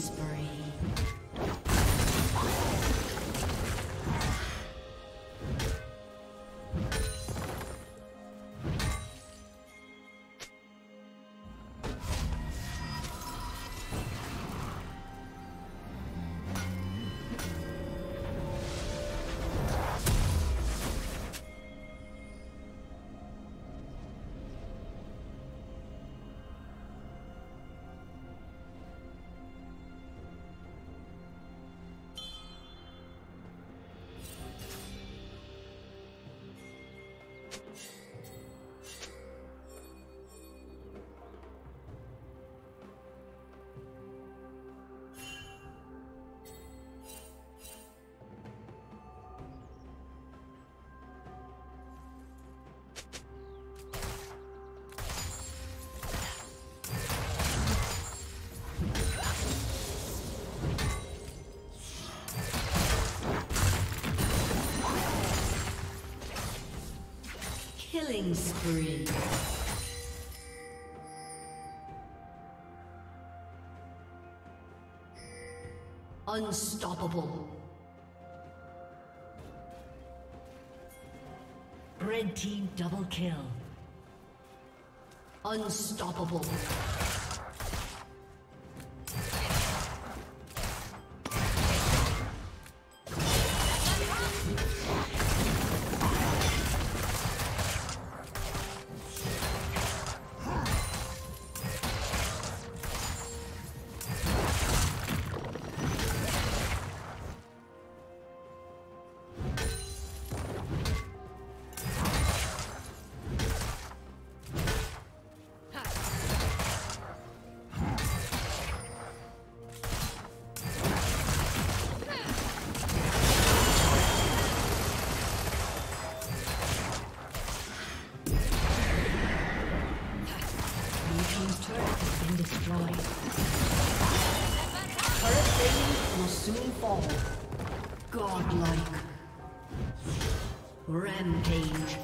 spree. Killing spree. Unstoppable. Red team double kill. Unstoppable. Godlike. Rampage.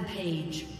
Rampage.